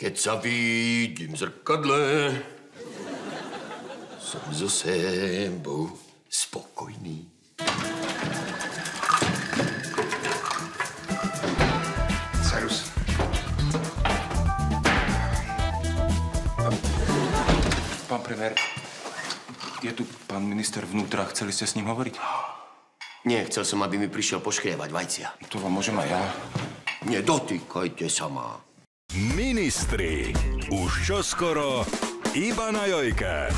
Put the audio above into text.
Keď sa vidím v zrkadle, som so sebou spokojný. Cyrus. Pán premiér, je tu pán minister vnútra. Chceli ste s ním hovoriť? Nie, chcel som, aby mi prišiel poškrievať vajcia. To vám môžem aj ja. Nedotýkajte sa ma. Ministri. Už čoskoro iba na Jojke.